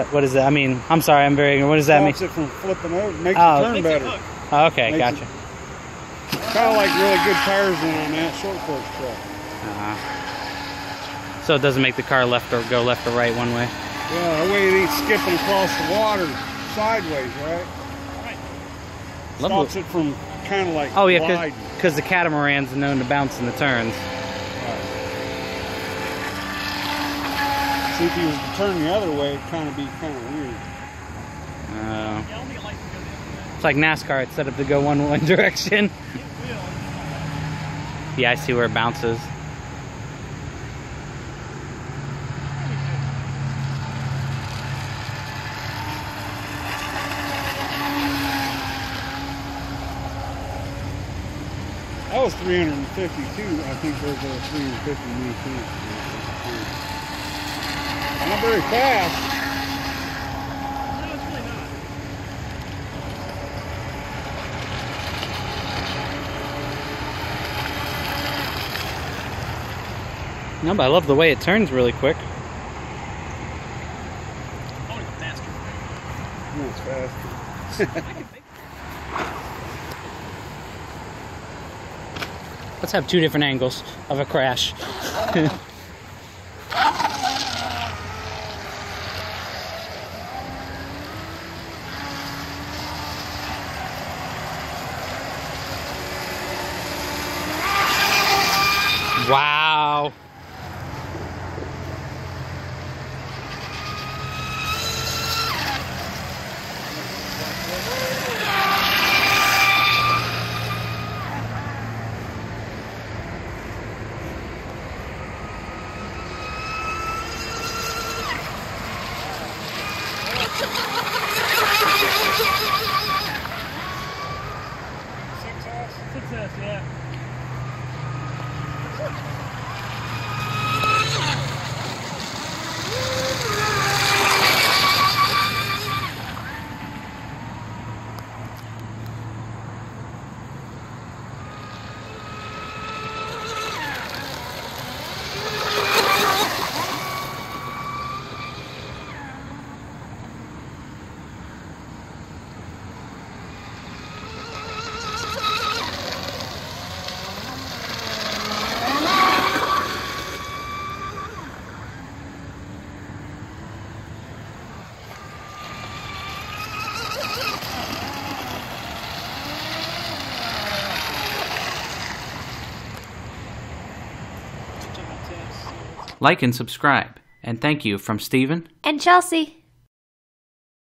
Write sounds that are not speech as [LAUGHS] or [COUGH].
Uh, What is that? I mean, I'm sorry, I'm very. What does that mean? Stops it from flipping over. Makes Oh. the turn better. Oh, okay, Makes gotcha. Kind of like really good tires in on that short course truck. Uh-huh. So it doesn't make the car left or go left or right one way. Yeah, that way it ain't skipping across the water sideways, right? Lovely. Stops it from kind of like Oh yeah, gliding. because the catamarans are known to bounce in the turns. If he was to turn the other way, it'd kind of be kind of weird. Uh, it's like NASCAR. It's set up to go one one [LAUGHS] direction. Yeah, I see where it bounces. That was 352. I think there's a 350 me too. Not very fast. No, not. No, but I love the way it turns really quick. I want to go faster. No, it's fast. Let's have two different angles of a crash. [LAUGHS] wow. Success, yeah. Ha ha ha! Like and subscribe. And thank you from Steven And Chelsea.